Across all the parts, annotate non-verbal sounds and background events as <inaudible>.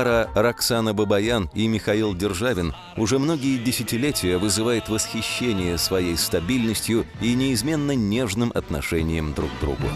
Пара Роксана Бабаян и Михаил Державин уже многие десятилетия вызывает восхищение своей стабильностью и неизменно нежным отношением друг к другу.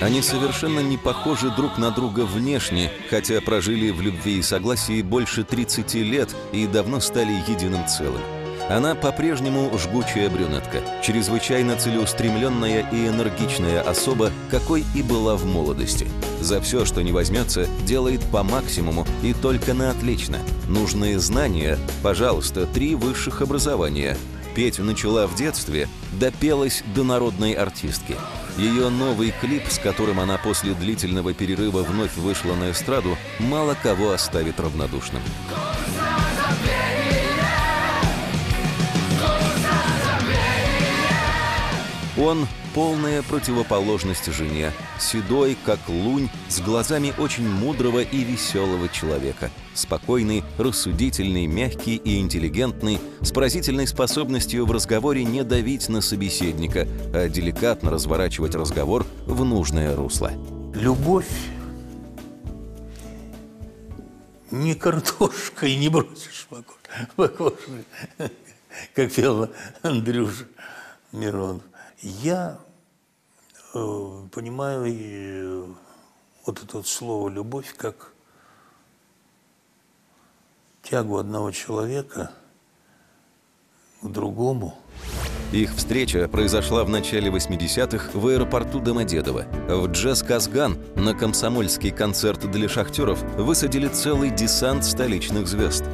Они совершенно не похожи друг на друга внешне, хотя прожили в любви и согласии больше 30 лет и давно стали единым целым. Она по-прежнему жгучая брюнетка, чрезвычайно целеустремленная и энергичная особа, какой и была в молодости. За все, что не возьмется, делает по максимуму и только на отлично. Нужные знания, пожалуйста, три высших образования. Петь начала в детстве, допелась до народной артистки. Ее новый клип, с которым она после длительного перерыва вновь вышла на эстраду, мало кого оставит равнодушным. Он – полная противоположность жене, седой, как лунь, с глазами очень мудрого и веселого человека. Спокойный, рассудительный, мягкий и интеллигентный, с поразительной способностью в разговоре не давить на собеседника, а деликатно разворачивать разговор в нужное русло. Любовь не картошкой не бросишь в окошко, как пел Андрюша Миронов. Я э, понимаю э, вот это вот слово «любовь» как тягу одного человека к другому. Их встреча произошла в начале 80-х в аэропорту Домодедово. В джаз «Казган» на комсомольский концерт для шахтеров высадили целый десант столичных звезд.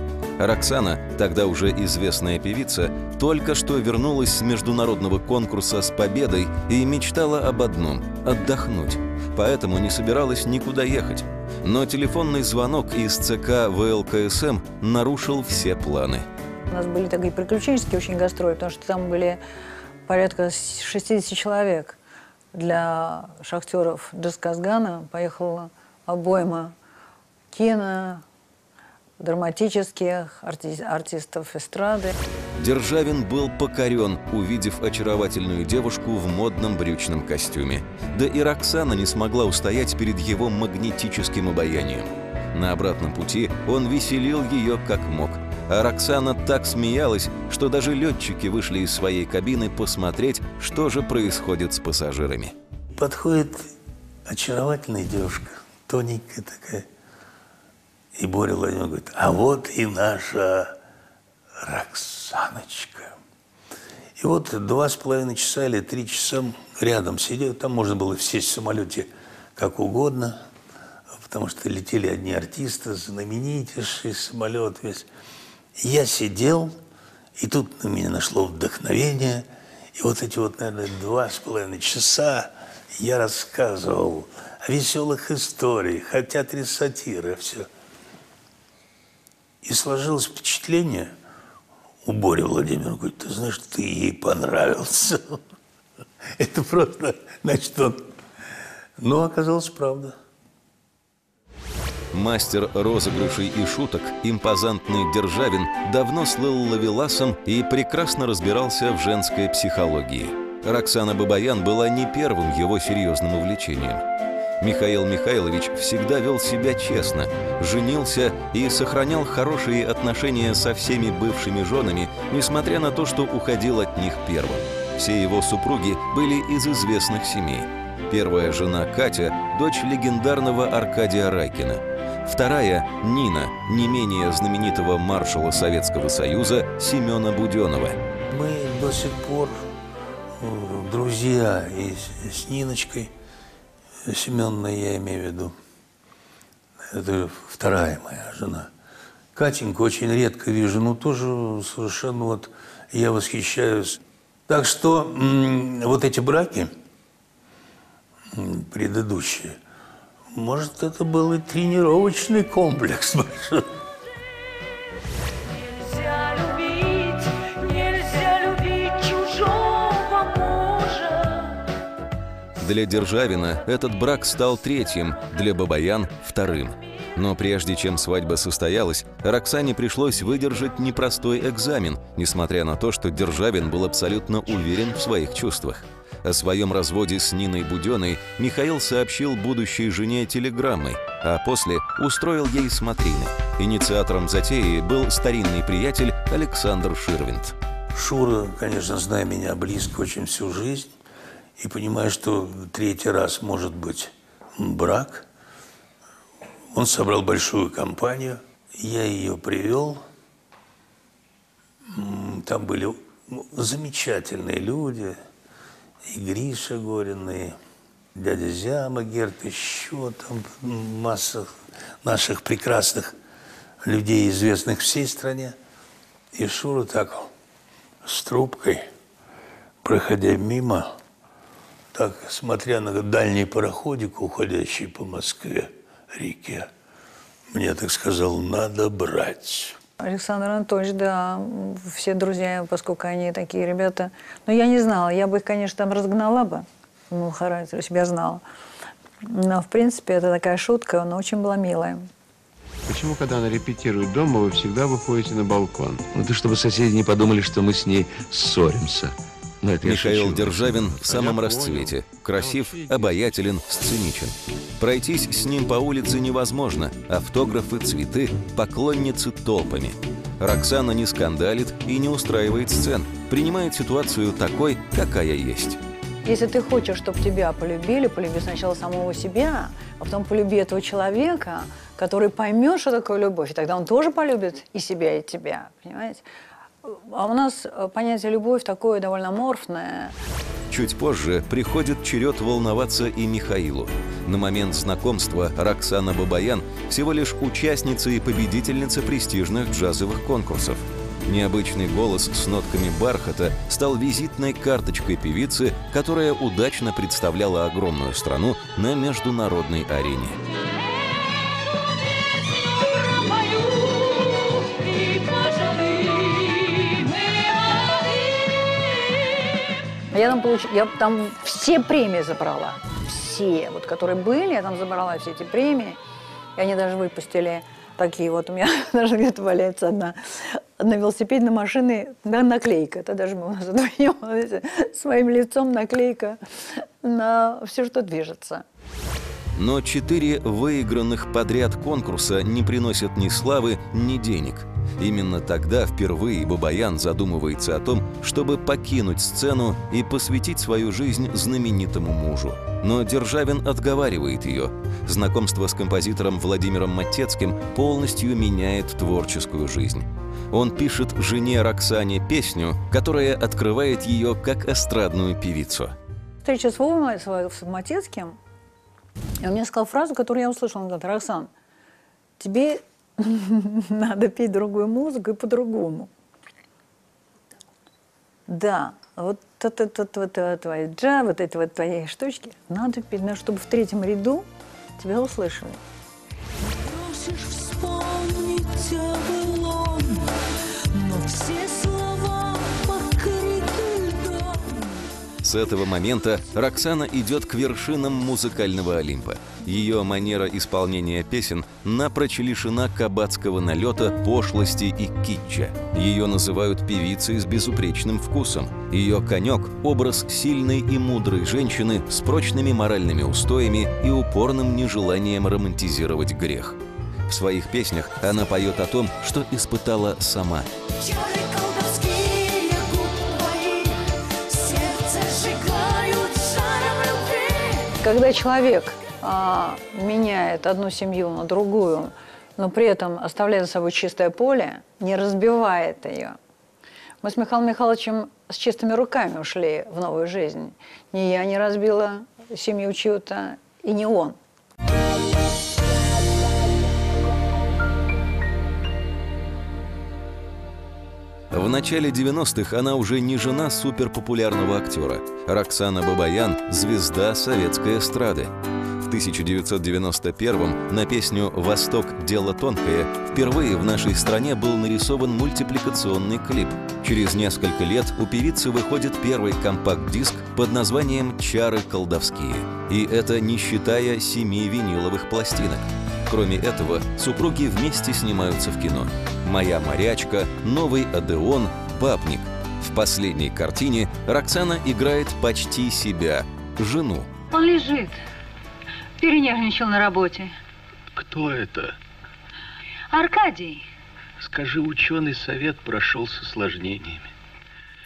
Роксана, тогда уже известная певица, только что вернулась с международного конкурса с победой и мечтала об одном – отдохнуть. Поэтому не собиралась никуда ехать. Но телефонный звонок из ЦК ВЛКСМ нарушил все планы. У нас были такие приключенческие очень гастроли, потому что там были порядка 60 человек. Для шахтеров Джазказгана поехала обойма кино, драматических, арти- артистов эстрады. Державин был покорен, увидев очаровательную девушку в модном брючном костюме. Да и Роксана не смогла устоять перед его магнетическим обаянием. На обратном пути он веселил ее как мог. А Роксана так смеялась, что даже летчики вышли из своей кабины посмотреть, что же происходит с пассажирами. Подходит очаровательная девушка, тоненькая такая. И Боря Владимир говорит, а вот и наша Роксаночка. И вот два с половиной часа или три часа рядом сидели. Там можно было сесть в самолете как угодно, потому что летели одни артисты, знаменитейший самолет весь. Я сидел, и тут на меня нашло вдохновение. И вот эти вот, наверное, два с половиной часа я рассказывал о веселых историях, о театре сатиры, все. И сложилось впечатление у Бори Владимира, говорит, ты знаешь, ты ей понравился. <laughs> Это просто, значит, он... Но оказалось правда. Мастер розыгрышей и шуток, импозантный Державин, давно слыл ловеласом и прекрасно разбирался в женской психологии. Роксана Бабаян была не первым его серьезным увлечением. Михаил Михайлович всегда вел себя честно, женился и сохранял хорошие отношения со всеми бывшими женами, несмотря на то, что уходил от них первым. Все его супруги были из известных семей. Первая жена Катя – дочь легендарного Аркадия Райкина. Вторая – Нина, не менее знаменитого маршала Советского Союза Семена Буденова. Мы до сих пор э, друзья и с, с Ниночкой, Семенной я имею в виду. Это вторая моя жена. Катеньку очень редко вижу, но тоже совершенно вот я восхищаюсь. Так что вот эти браки предыдущие, может, это был и тренировочный комплекс <laughs> большой. Для Державина этот брак стал третьим, для Бабаян – вторым. Но прежде чем свадьба состоялась, Роксане пришлось выдержать непростой экзамен, несмотря на то, что Державин был абсолютно уверен в своих чувствах. О своем разводе с Ниной Буденной Михаил сообщил будущей жене телеграммой, а после устроил ей смотрины. Инициатором затеи был старинный приятель Александр Ширвинд. Шура, конечно, зная меня близко очень всю жизнь, и понимая, что третий раз может быть брак, он собрал большую компанию, я ее привел, там были замечательные люди, и Гриша Горин, и дядя Зяма Герт, еще там масса наших прекрасных людей, известных всей стране. И Шура так с трубкой, проходя мимо, так, смотря на дальний пароходик, уходящий по Москве, реке, мне так сказал, надо брать. Александр Анатольевич, да, все друзья, поскольку они такие ребята. Но я не знала, я бы их, конечно, там разгнала бы, ну, характер, если бы я знала. Но, в принципе, это такая шутка, но очень была милая. Почему, когда она репетирует дома, вы всегда выходите на балкон? Ну, это чтобы соседи не подумали, что мы с ней ссоримся. Но это я Михаил шучу. Державин в самом расцвете. Красив, обаятелен, сценичен. Пройтись с ним по улице невозможно. Автографы, цветы, поклонницы толпами. Роксана не скандалит и не устраивает сцен. Принимает ситуацию такой, какая есть. Если ты хочешь, чтобы тебя полюбили, полюби сначала самого себя, а потом полюби этого человека, который поймет, что такое любовь, и тогда он тоже полюбит и себя, и тебя, понимаете? А у нас э, понятие любовь такое довольно аморфное. Чуть позже приходит черед волноваться и Михаилу. На момент знакомства Роксана Бабаян всего лишь участница и победительница престижных джазовых конкурсов. Необычный голос с нотками бархата стал визитной карточкой певицы, которая удачно представляла огромную страну на международной арене. Я там, получ... я там все премии забрала. Все, вот, которые были, я там забрала все эти премии. И они даже выпустили такие вот, у меня <laughs> даже где-то валяется одна на велосипедной машине да, наклейка. Это даже мы у нас <laughs> вдвоем, своим лицом наклейка на все, что движется. Но четыре выигранных подряд конкурса не приносят ни славы, ни денег. Именно тогда впервые Бабаян задумывается о том, чтобы покинуть сцену и посвятить свою жизнь знаменитому мужу. Но Державин отговаривает ее. Знакомство с композитором Владимиром Матецким полностью меняет творческую жизнь. Он пишет жене Роксане песню, которая открывает ее как эстрадную певицу. Встреча с Вовой с Матецким, и он мне сказал фразу, которую я услышала. Он говорит, Роксан, тебе <laughs> надо петь другую музыку и по-другому. Да, вот это, это, это, это твои джа, вот эти вот твои штучки, надо петь, надо, чтобы в третьем ряду тебя услышали. Просишь вспомнить о но все С этого момента Роксана идет к вершинам музыкального Олимпа. Ее манера исполнения песен напрочь лишена кабацкого налета, пошлости и китча. Ее называют певицей с безупречным вкусом. Ее конек – образ сильной и мудрой женщины с прочными моральными устоями и упорным нежеланием романтизировать грех. В своих песнях она поет о том, что испытала сама – Чары Когда человек а, меняет одну семью на другую, но при этом оставляет за собой чистое поле, не разбивает ее. Мы с Михаилом Михайловичем с чистыми руками ушли в новую жизнь. Не я не разбила семью чью-то, и не он. В начале 90-х она уже не жена суперпопулярного актера. Роксана Бабаян – звезда советской эстрады. В 1991 на песню «Восток. Дело тонкое» впервые в нашей стране был нарисован мультипликационный клип. Через несколько лет у певицы выходит первый компакт-диск под названием «Чары колдовские». И это не считая семи виниловых пластинок. Кроме этого, супруги вместе снимаются в кино. «Моя морячка», «Новый Адеон», «Бабник». В последней картине Роксана играет почти себя, жену. Он лежит. Перенервничал на работе. Кто это? Аркадий. Скажи, ученый совет прошел с осложнениями.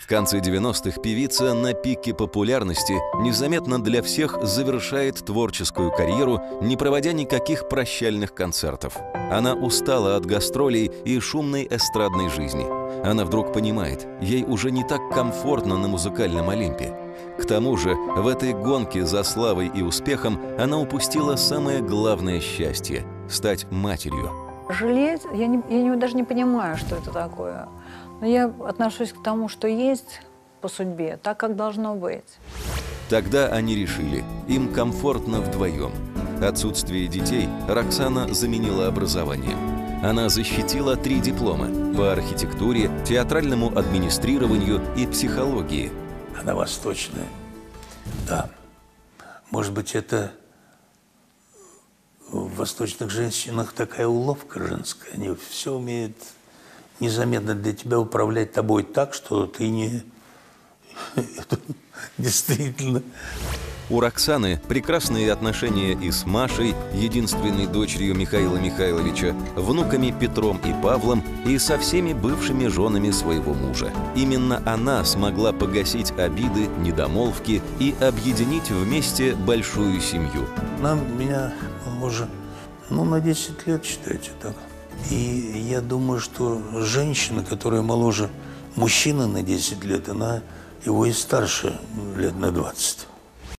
В конце 90-х певица на пике популярности незаметно для всех завершает творческую карьеру, не проводя никаких прощальных концертов. Она устала от гастролей и шумной эстрадной жизни. Она вдруг понимает, ей уже не так комфортно на музыкальном Олимпе. К тому же, в этой гонке за славой и успехом она упустила самое главное счастье – стать матерью. Жалеть, я, не, я не- даже не понимаю, что это такое. Но я отношусь к тому, что есть по судьбе, так, как должно быть. Тогда они решили, им комфортно вдвоем. Отсутствие детей Роксана заменила образованием. Она защитила три диплома по архитектуре, театральному администрированию и психологии. Она восточная. Да. Может быть, это в восточных женщинах такая уловка женская. Они все умеют незаметно для тебя управлять тобой так, что ты не... <laughs> Действительно... У Роксаны прекрасные отношения и с Машей, единственной дочерью Михаила Михайловича, внуками Петром и Павлом и со всеми бывшими женами своего мужа. Именно она смогла погасить обиды, недомолвки и объединить вместе большую семью. Нам, меня моложе, ну, на 10 лет, считайте так. И я думаю, что женщина, которая моложе мужчины на 10 лет, она его и старше лет на 20.